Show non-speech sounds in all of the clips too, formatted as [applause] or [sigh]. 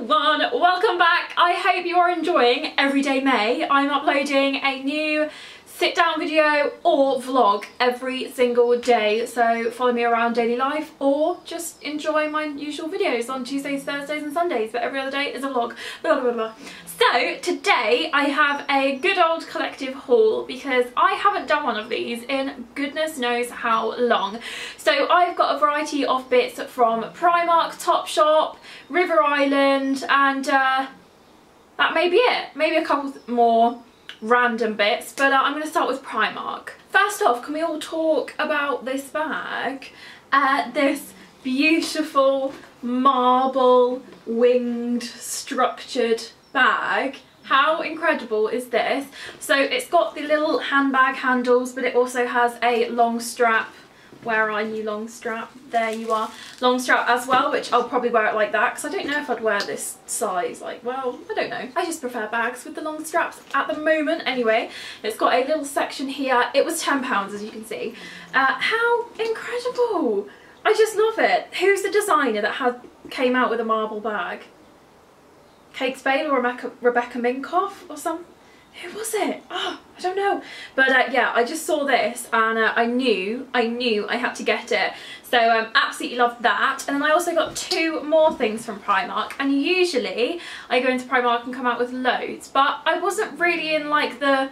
everyone, welcome back. I hope you are enjoying Everyday May. I'm uploading a new sit down video or vlog every single day so follow me around daily life or just enjoy my usual videos on Tuesdays, Thursdays and Sundays but every other day is a vlog. Blah, blah, blah. So today I have a good old collective haul because I haven't done one of these in goodness knows how long. So I've got a variety of bits from Primark, Topshop, River Island and uh, that may be it. Maybe a couple more random bits, but uh, I'm going to start with Primark. First off, can we all talk about this bag? Uh, this beautiful marble winged structured bag. How incredible is this? So it's got the little handbag handles, but it also has a long strap where are you long strap. There you are. Long strap as well which I'll probably wear it like that because I don't know if I'd wear this size. Like well I don't know. I just prefer bags with the long straps at the moment. Anyway it's got a little section here. It was 10 pounds as you can see. Uh, how incredible! I just love it. Who's the designer that had came out with a marble bag? Kate Spade or Rebecca, Rebecca Minkoff or some who was it? Oh, I don't know. But uh, yeah, I just saw this and uh, I knew, I knew I had to get it. So um, absolutely loved that. And then I also got two more things from Primark. And usually I go into Primark and come out with loads. But I wasn't really in like the...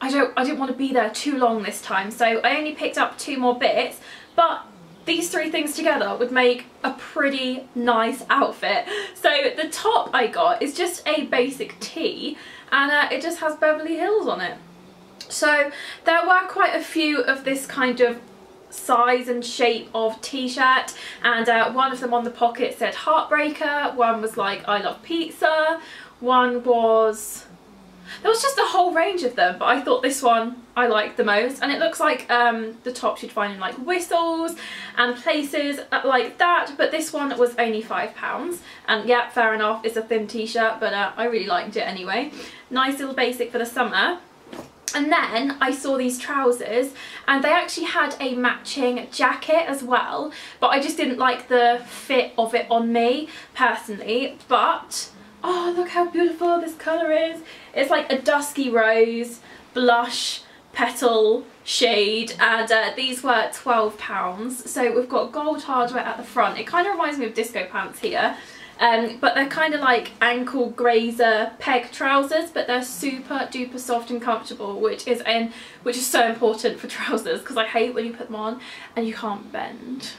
I don't. I didn't want to be there too long this time. So I only picked up two more bits. But these three things together would make a pretty nice outfit. So the top I got is just a basic tee and uh, it just has Beverly Hills on it. So there were quite a few of this kind of size and shape of t-shirt and uh, one of them on the pocket said Heartbreaker, one was like I love pizza, one was there was just a whole range of them, but I thought this one I liked the most. And it looks like um, the tops you'd find in like whistles and places like that. But this one was only £5. And yeah, fair enough, it's a thin t-shirt, but uh, I really liked it anyway. Nice little basic for the summer. And then I saw these trousers and they actually had a matching jacket as well. But I just didn't like the fit of it on me personally. But oh look how beautiful this colour is. It's like a dusky rose, blush, petal shade and uh, these were £12 so we've got gold hardware at the front. It kind of reminds me of disco pants here. Um, but they're kind of like ankle grazer peg trousers but they're super duper soft and comfortable which is in which is so important for [laughs] trousers because I hate when you put them on and you can't bend.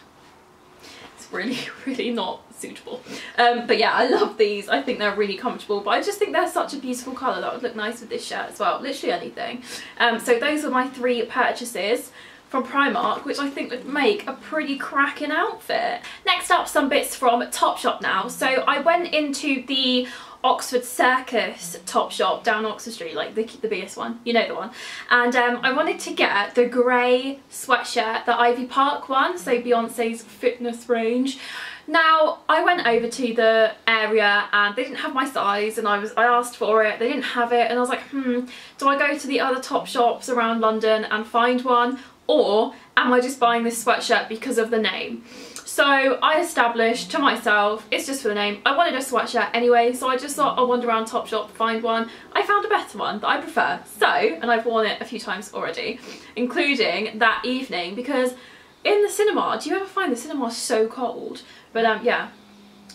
It's really [laughs] really not suitable. Um, but yeah, I love these. I think they're really comfortable, but I just think they're such a beautiful colour that would look nice with this shirt as well. Literally anything. Um, so those are my three purchases from Primark, which I think would make a pretty cracking outfit. Next up, some bits from Topshop now. So I went into the Oxford Circus Topshop down Oxford Street, like the, the biggest one, you know the one. And um, I wanted to get the grey sweatshirt, the Ivy Park one, so Beyonce's fitness range. Now, I went over to the area and they didn't have my size and I was I asked for it, they didn't have it and I was like, hmm, do I go to the other top shops around London and find one or am I just buying this sweatshirt because of the name? So I established to myself, it's just for the name, I wanted a sweatshirt anyway, so I just thought I'll wander around Topshop to find one. I found a better one that I prefer. So, and I've worn it a few times already, including that evening because in the cinema, do you ever find the cinema so cold? But um, yeah.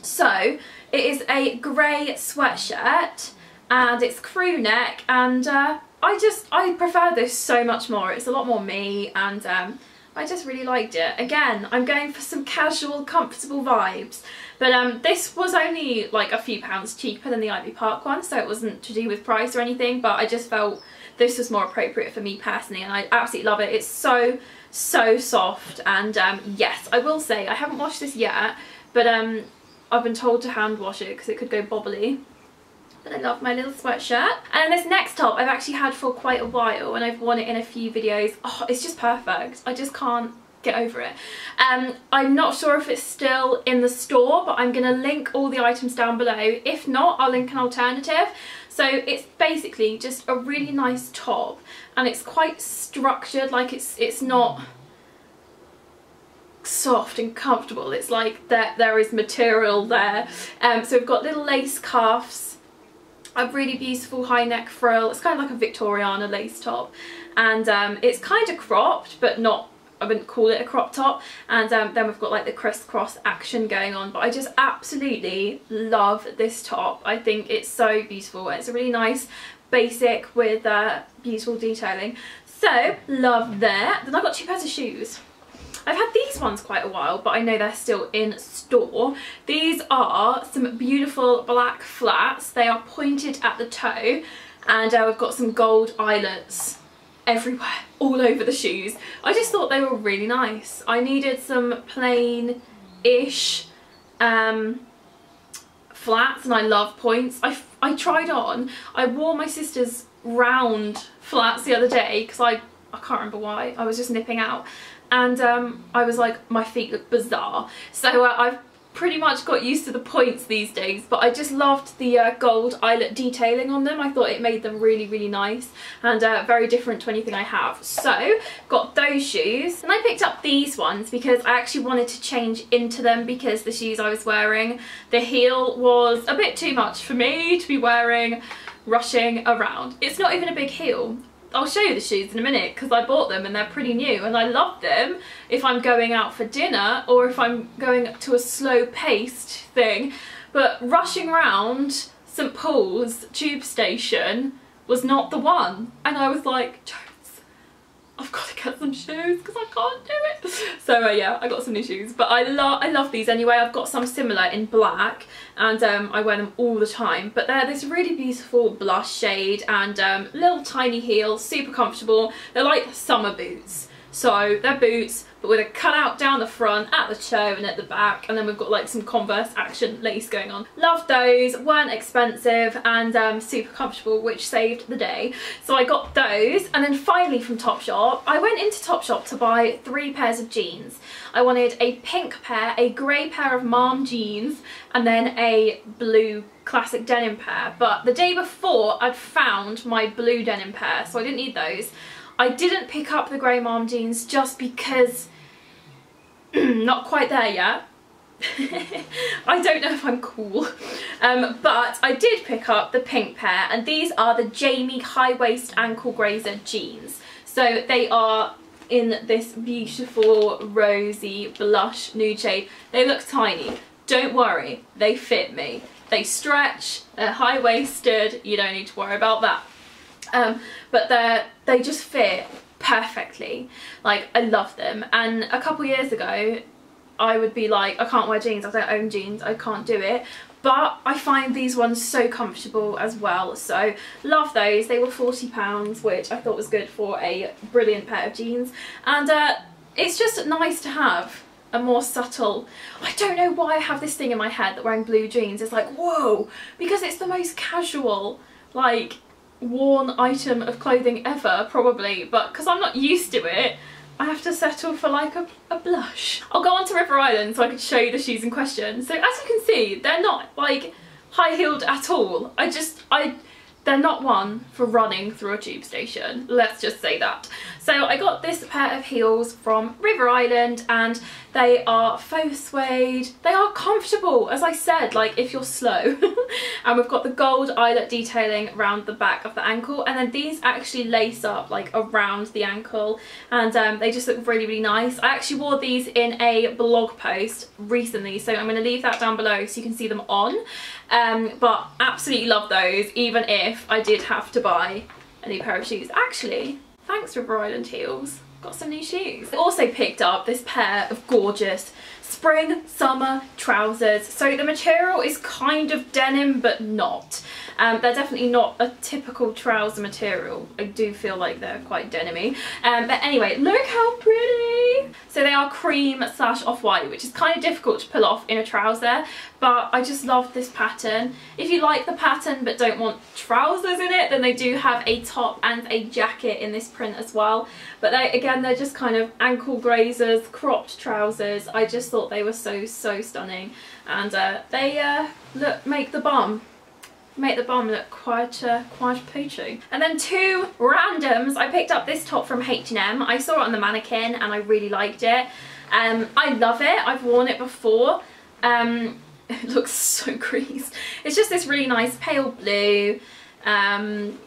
So, it is a grey sweatshirt and it's crew neck and uh, I just, I prefer this so much more. It's a lot more me and um, I just really liked it. Again, I'm going for some casual, comfortable vibes. But um, this was only like a few pounds cheaper than the Ivy Park one, so it wasn't to do with price or anything, but I just felt this was more appropriate for me personally, and I absolutely love it. It's so, so soft, and um, yes, I will say, I haven't washed this yet, but um, I've been told to hand wash it because it could go bobbly. But I love my little sweatshirt. And this next top I've actually had for quite a while and I've worn it in a few videos. Oh, it's just perfect. I just can't get over it. Um, I'm not sure if it's still in the store, but I'm going to link all the items down below. If not, I'll link an alternative. So it's basically just a really nice top and it's quite structured, like it's it's not soft and comfortable. It's like there, there is material there. Um, so we've got little lace cuffs, a really beautiful high neck frill. It's kind of like a Victoriana lace top. And um, it's kind of cropped, but not I wouldn't call it a crop top and um, then we've got like the crisscross action going on. But I just absolutely love this top. I think it's so beautiful. It's a really nice basic with uh, beautiful detailing. So love that then I've got two pairs of shoes. I've had these ones quite a while, but I know they're still in store. These are some beautiful black flats. They are pointed at the toe and uh, we've got some gold eyelets everywhere, all over the shoes. I just thought they were really nice. I needed some plain-ish um, flats and I love points. I, I tried on, I wore my sister's round flats the other day because I, I can't remember why, I was just nipping out and um, I was like my feet look bizarre so uh, I've pretty much got used to the points these days but I just loved the uh, gold eyelet detailing on them. I thought it made them really really nice and uh, very different to anything I have. So got those shoes. And I picked up these ones because I actually wanted to change into them because the shoes I was wearing the heel was a bit too much for me to be wearing rushing around. It's not even a big heel I'll show you the shoes in a minute because I bought them and they're pretty new and I love them if I'm going out for dinner or if I'm going to a slow paced thing. But rushing around St Paul's tube station was not the one. And I was like get some shoes because I can't do it. So uh, yeah, I got some new shoes. But I love I love these anyway. I've got some similar in black and um, I wear them all the time. But they're this really beautiful blush shade and um, little tiny heel, super comfortable. They're like summer boots. So they're boots, but with a cutout down the front, at the toe and at the back. And then we've got like some Converse action lace going on. Love those, weren't expensive and um, super comfortable, which saved the day. So I got those. And then finally from Topshop, I went into Topshop to buy three pairs of jeans. I wanted a pink pair, a grey pair of mom jeans, and then a blue classic denim pair. But the day before, I'd found my blue denim pair, so I didn't need those. I didn't pick up the grey mom jeans just because [clears throat] not quite there yet. [laughs] I don't know if I'm cool, um, but I did pick up the pink pair and these are the Jamie high waist ankle grazer jeans. So they are in this beautiful rosy blush nude shade. They look tiny. Don't worry, they fit me. They stretch, they're high waisted, you don't need to worry about that. Um, but they they just fit perfectly. Like I love them. And a couple years ago, I would be like, I can't wear jeans. I don't own jeans. I can't do it. But I find these ones so comfortable as well. So love those. They were £40, which I thought was good for a brilliant pair of jeans. And uh, it's just nice to have a more subtle I don't know why I have this thing in my head that wearing blue jeans is like whoa because it's the most casual like worn item of clothing ever, probably, but because I'm not used to it, I have to settle for like a, a blush. I'll go on to River Island so I can show you the shoes in question. So as you can see, they're not like high-heeled at all. I just, I they're not one for running through a tube station, let's just say that. So I got this pair of heels from River Island and they are faux suede. They are comfortable, as I said, like if you're slow. [laughs] and we've got the gold eyelet detailing around the back of the ankle and then these actually lace up like around the ankle and um, they just look really, really nice. I actually wore these in a blog post recently, so I'm going to leave that down below so you can see them on. Um, but absolutely love those, even if I did have to buy a new pair of shoes. Actually, thanks River Island Heels, got some new shoes. I also picked up this pair of gorgeous spring summer trousers. So the material is kind of denim but not. Um, they're definitely not a typical trouser material. I do feel like they're quite denim um, but anyway, look how pretty! So they are cream slash off-white, which is kind of difficult to pull off in a trouser, but I just love this pattern. If you like the pattern but don't want trousers in it, then they do have a top and a jacket in this print as well. But they, again, they're just kind of ankle grazers, cropped trousers. I just thought they were so, so stunning. And uh, they uh, look make the bum make the bum look quite uh, quite peachy. And then two randoms, I picked up this top from H&M. I saw it on the mannequin and I really liked it. Um, I love it. I've worn it before. Um, [laughs] it looks so [laughs] creased. It's just this really nice pale blue. Um,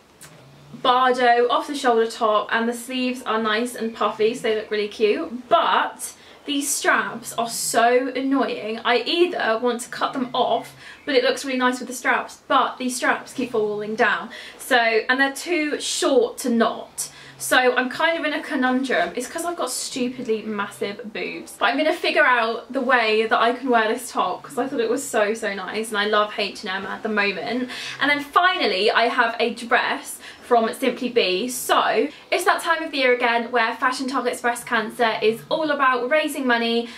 Bardot off the shoulder top and the sleeves are nice and puffy so they look really cute but these straps are so annoying. I either want to cut them off but it looks really nice with the straps but these straps keep falling down so and they're too short to knot so I'm kind of in a conundrum. It's because I've got stupidly massive boobs. But I'm going to figure out the way that I can wear this top because I thought it was so, so nice. And I love H&M at the moment. And then finally, I have a dress from Simply Be. So it's that time of the year again where Fashion Targets Breast Cancer is all about raising money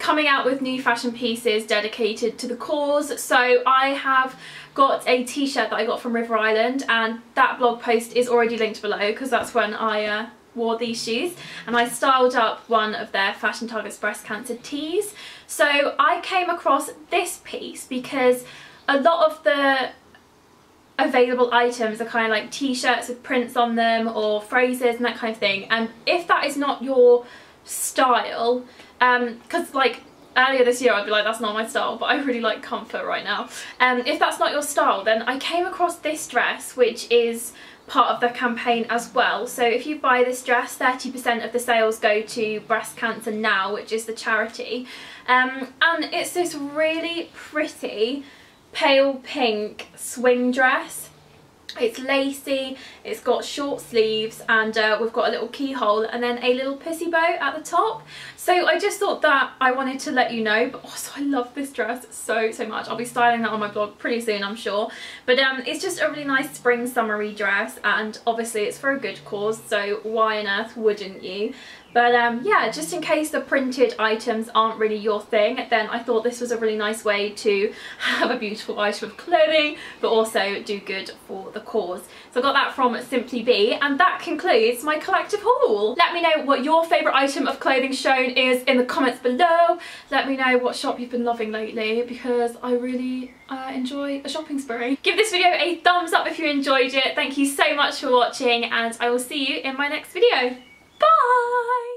coming out with new fashion pieces dedicated to the cause. So I have got a t-shirt that I got from River Island and that blog post is already linked below because that's when I uh, wore these shoes and I styled up one of their Fashion Targets breast cancer tees. So I came across this piece because a lot of the available items are kind of like t-shirts with prints on them or phrases and that kind of thing and if that is not your style because um, like earlier this year I'd be like that's not my style but I really like comfort right now. And um, if that's not your style then I came across this dress which is part of the campaign as well. So if you buy this dress 30% of the sales go to breast cancer now which is the charity. Um, and it's this really pretty pale pink swing dress it's lacy, it's got short sleeves and uh, we've got a little keyhole and then a little pussy bow at the top. So I just thought that I wanted to let you know but also I love this dress so so much. I'll be styling that on my blog pretty soon I'm sure. But um, it's just a really nice spring summery dress and obviously it's for a good cause so why on earth wouldn't you? But um, yeah, just in case the printed items aren't really your thing, then I thought this was a really nice way to [laughs] have a beautiful item of clothing, but also do good for the cause. So I got that from Simply Be, and that concludes my collective haul. Let me know what your favourite item of clothing shown is in the comments below. Let me know what shop you've been loving lately, because I really uh, enjoy a shopping spree. Give this video a thumbs up if you enjoyed it. Thank you so much for watching, and I will see you in my next video. Bye!